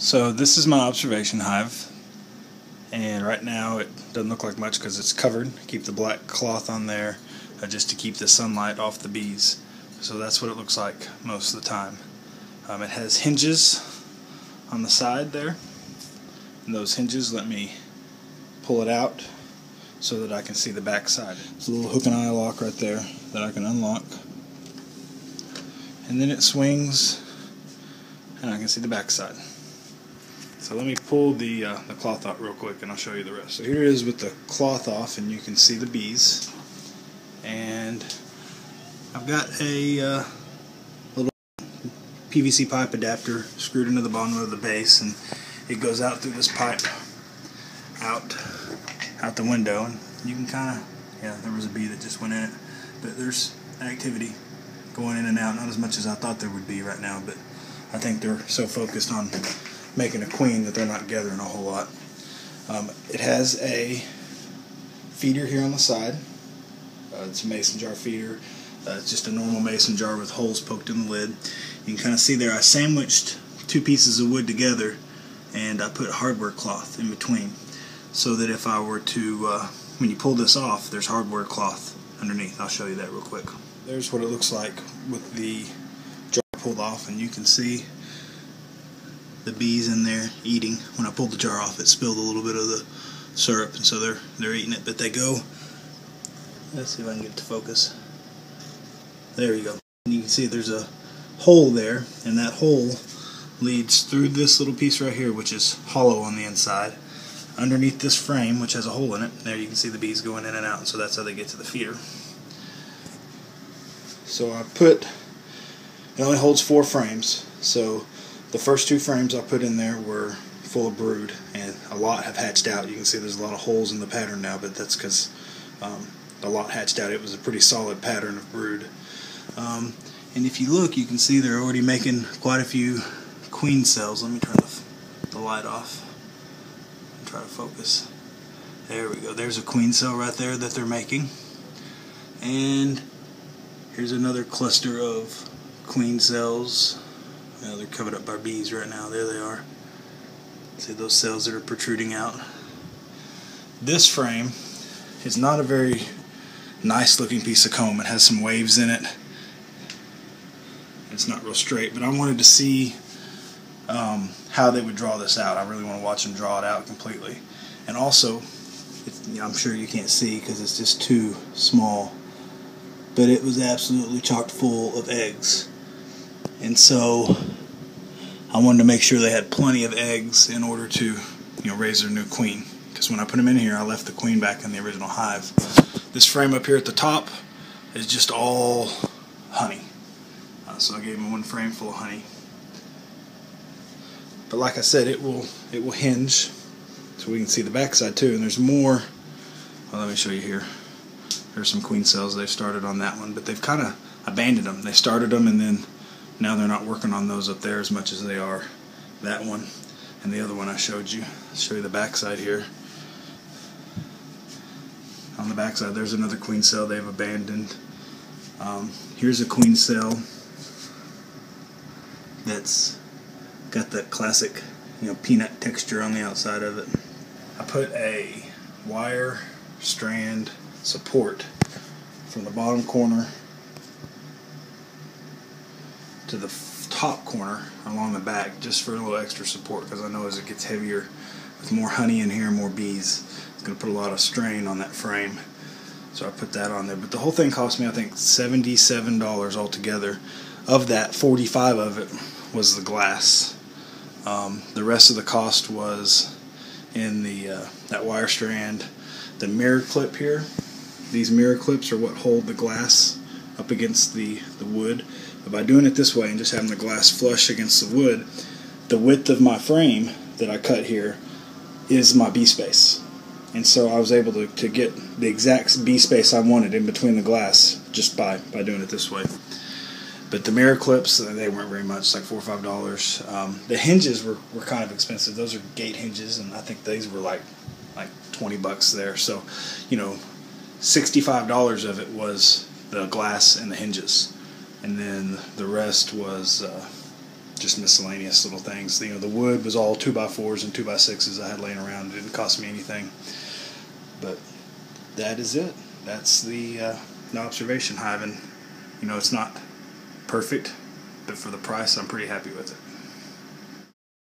So this is my observation hive, and right now it doesn't look like much because it's covered. Keep the black cloth on there uh, just to keep the sunlight off the bees. So that's what it looks like most of the time. Um, it has hinges on the side there, and those hinges let me pull it out so that I can see the back side. It's a little hook and eye lock right there that I can unlock. And then it swings and I can see the back side. So let me pull the, uh, the cloth out real quick and I'll show you the rest. So here it is with the cloth off and you can see the bees. And I've got a uh, little PVC pipe adapter screwed into the bottom of the base and it goes out through this pipe out out the window and you can kind of yeah there was a bee that just went in it but there's activity going in and out not as much as I thought there would be right now but I think they're so focused on making a queen that they're not gathering a whole lot um, it has a feeder here on the side uh, it's a mason jar feeder uh, it's just a normal mason jar with holes poked in the lid you can kind of see there I sandwiched two pieces of wood together and I put hardware cloth in between so that if I were to, uh, when you pull this off, there's hardware cloth underneath. I'll show you that real quick. There's what it looks like with the jar pulled off, and you can see the bees in there eating. When I pulled the jar off, it spilled a little bit of the syrup, and so they're they're eating it. But they go. Let's see if I can get it to focus. There you go. And you can see there's a hole there, and that hole leads through this little piece right here, which is hollow on the inside underneath this frame, which has a hole in it. There you can see the bees going in and out, and so that's how they get to the feeder. So I put, it only holds four frames, so the first two frames I put in there were full of brood, and a lot have hatched out. You can see there's a lot of holes in the pattern now, but that's because um, a lot hatched out. It was a pretty solid pattern of brood. Um, and if you look, you can see they're already making quite a few queen cells. Let me turn the, the light off and try to focus. There we go. There's a queen cell right there that they're making. And here's another cluster of queen cells. They're covered up by bees right now. There they are. See those cells that are protruding out. This frame is not a very nice looking piece of comb. It has some waves in it. It's not real straight, but I wanted to see um, how they would draw this out. I really want to watch them draw it out completely. And also, I'm sure you can't see because it's just too small, but it was absolutely chocked full of eggs. And so I wanted to make sure they had plenty of eggs in order to you know, raise their new queen. Because when I put them in here, I left the queen back in the original hive. This frame up here at the top is just all honey. Uh, so I gave them one frame full of honey. But like I said, it will it will hinge, so we can see the backside too. And there's more. Well, let me show you here. There's some queen cells they've started on that one, but they've kind of abandoned them. They started them, and then now they're not working on those up there as much as they are that one and the other one I showed you. I'll show you the backside here. On the backside, there's another queen cell they've abandoned. Um, here's a queen cell that's got that classic you know peanut texture on the outside of it. I put a wire strand support from the bottom corner to the top corner along the back just for a little extra support because I know as it gets heavier with more honey in here more bees it's going to put a lot of strain on that frame so I put that on there but the whole thing cost me I think $77 altogether of that 45 of it was the glass um, the rest of the cost was in the uh, that wire strand, the mirror clip here. These mirror clips are what hold the glass up against the, the wood. But by doing it this way and just having the glass flush against the wood, the width of my frame that I cut here is my bee space. And so I was able to, to get the exact bee space I wanted in between the glass just by, by doing it this way. But the mirror clips, uh, they weren't very much, like four or five dollars. Um, the hinges were, were kind of expensive. Those are gate hinges, and I think these were like like twenty bucks there. So, you know, sixty five dollars of it was the glass and the hinges, and then the rest was uh, just miscellaneous little things. You know, the wood was all two by fours and two by sixes I had laying around. It didn't cost me anything. But that is it. That's the uh, no observation hive, and you know it's not perfect, but for the price, I'm pretty happy with it.